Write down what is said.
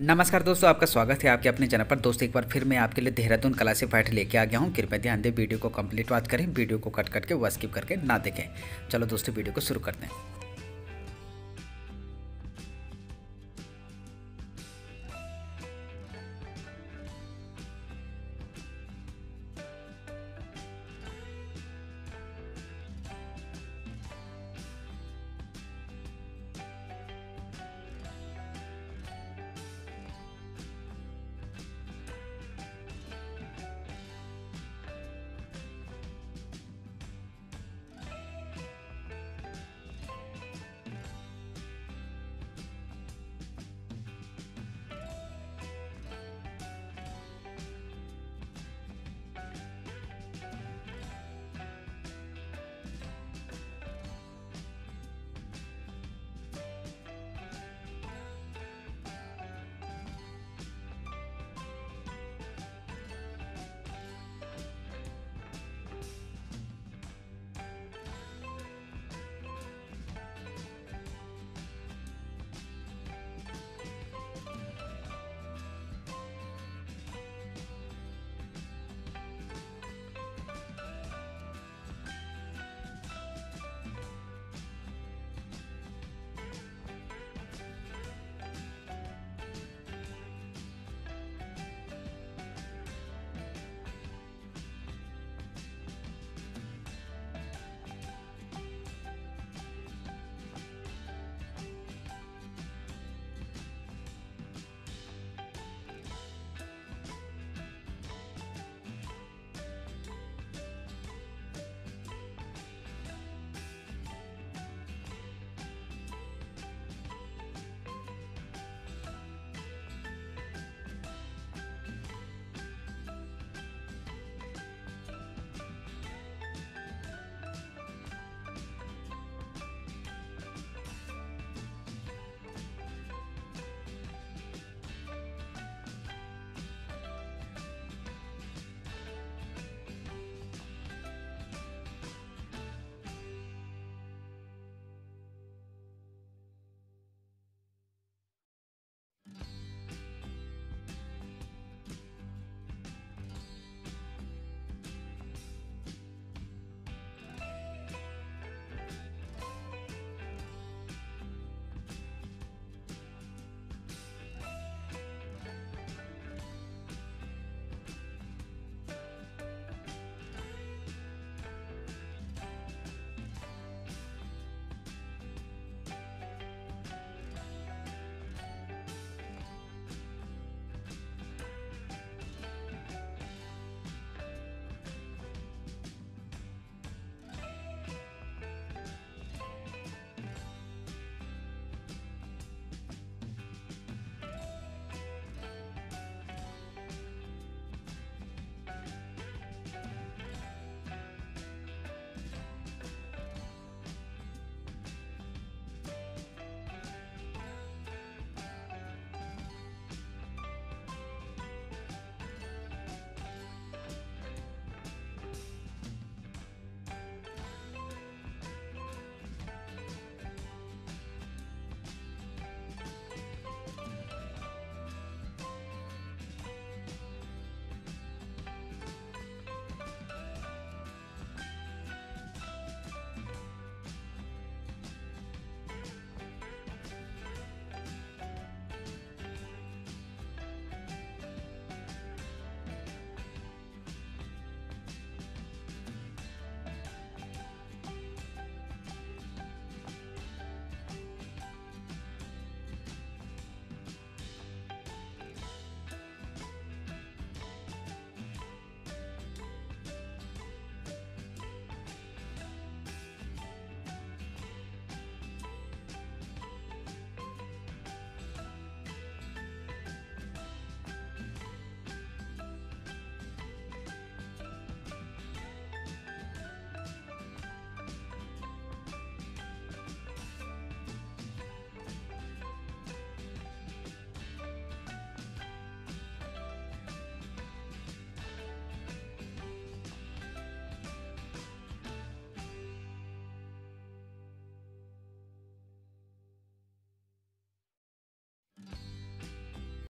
नमस्कार दोस्तों, आपका स्वागत है आपके अपने चैनल पर। दोस्तों, एक बार फिर मैं आपके लिए देहरादून क्लासीफाइड लेके आ गया हूँ। कृपया ध्यान दें, वीडियो को कंप्लीट बात करें, वीडियो को कट करके व स्किप करके ना देखें। चलो दोस्तों, वीडियो को शुरू करते हैं।